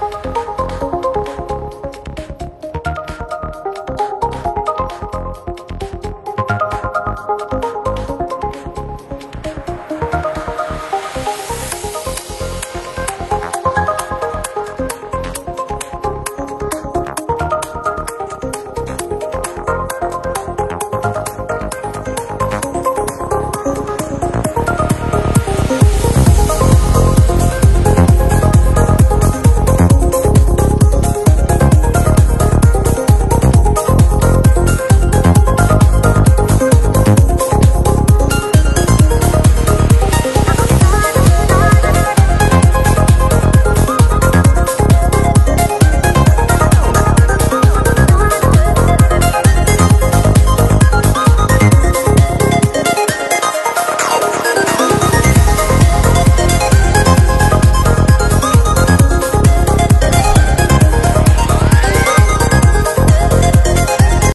Bye.